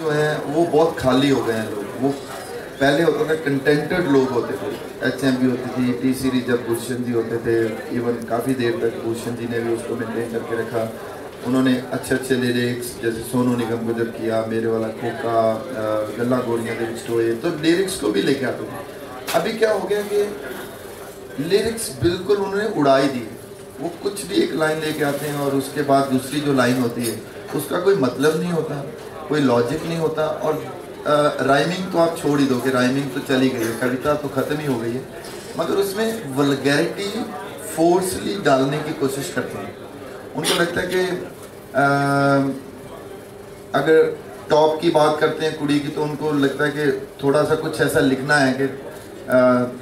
جو ہیں وہ بہت خالی ہو گئے ہیں لوگ۔ وہ پہلے ہوتا تھا کنٹینٹڈ لوگ ہوتے تھے۔ ایچ ایم بھی ہوتی تھی ٹی سیریز جب بھوشن جی ہوتے تھے ایون کافی دیر تک بھوشن جی نے بھی اس کو مینٹین کر کے رکھا۔ انہوں نے اچھے اچھے لیرکس جیسے سونو نگم کو جب کیا، میرے والا کھوکا گلا گوڑیاں لیرکس ہوئے، تو لیرکس کو بھی لے کے آتے تھے ابھی کیا ہو گیا کہ لیرکس بالکل انہوں نے اڑائی دی۔ وہ کچھ بھی ایک لائن لے کے آتے ہیں اور اس کے بعد دوسری جو لائن ہوتی ہے، اس کا کوئی مطلب نہیں ہوتا۔ کوئی لاجک نہیں ہوتا اور رائمنگ تو آپ چھوڑ ہی دو کہ رائمنگ تو چلی گئی ہے، کویتا تو ختم ہی ہو گئی ہے۔ مگر اس میں ولگیرٹی فورسلی ڈالنے کی کوشش کرتے ہیں۔ ان کو لگتا ہے کہ اگر ٹاپ کی بات کرتے ہیں کڑی کی تو ان کو لگتا ہے کہ تھوڑا سا کچھ ایسا لکھنا ہے کہ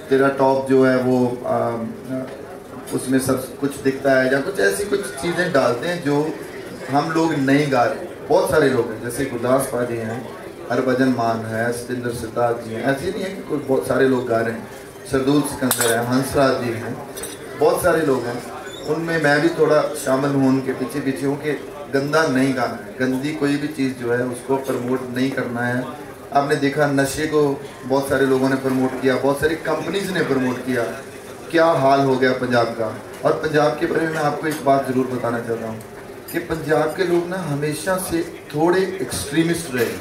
تیرا ٹاپ جو ہے وہ اس میں سب کچھ دکھتا ہے یا کچھ ایسی کچھ چیزیں ڈالتے ہیں جو ہم لوگ نہیں گا رہے۔ بہت سارے لوگ ہیں، جیسے گرداس پا جی ہیں، ہربھجن مان ہے ستندر ستاج جی ہیں ایسے نہیں ہے کہ کوئی بہت سارے لوگ گا رہے ہیں۔ سردول سکندر ہے ہنس راج جی ہیں، بہت سارے لوگ ہیں۔ ان میں میں بھی تھوڑا شامل ہوں، ان کے پیچھے پیچھے ہوں کہ گندا نہیں گانا ہے۔ گندی کوئی بھی چیز جو ہے، اس کو پروموٹ نہیں کرنا ہے۔ آپ نے دیکھا نشے کو بہت سارے لوگوں نے پروموٹ کیا، بہت ساری کمپنیز نے پروموٹ کیا۔ کیا حال ہو گیا پنجاب کا؟ اور پنجاب کے بارے میں آپ کو ایک بات ضرور بتانا چاہتا ہوں۔ کہ پنجاب کے لوگ نا ہمیشہ سے تھوڑے ایکسٹریمسٹ رہے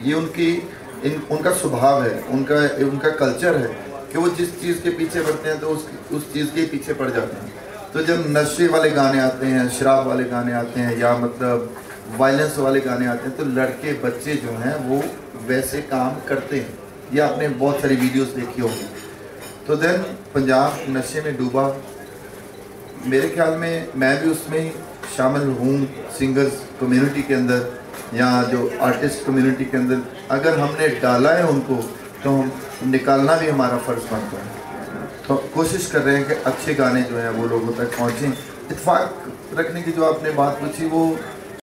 یہ ان کی، ان ان کا سبھاؤ ہے، ان کا ان کا کلچر ہے کہ وہ جس چیز کے پیچھے پڑتے ہیں تو اس اس چیز کے پیچھے پڑ جاتے ہیں۔ تو جب نشے والے گانے آتے ہیں، شراب والے گانے آتے ہیں یا مطلب وائلنس والے گانے آتے ہیں تو لڑکے، بچے جو ہیں وہ ویسے کام کرتے ہیں۔ یا آپ نے بہت ساری ویڈیوز دیکھی ہوگی تو دین پنجاب نشے میں ڈوبا۔ میرے خیال میں میں بھی اس میں شامل ہوں سنگرز کمیونٹی کے اندر یا جو آرٹسٹ کمیونٹی کے اندر۔ اگر ہم نے ڈالا ہے ان کو تو ہم نکالنا بھی ہمارا فرض بنتا ہے تو کوشش کر رہے ہیں کہ اچھے گانے جو ہیں وہ لوگوں تک پہنچیں۔ اتفاق رکھنے کی جو آپ نے بات پوچھی وہ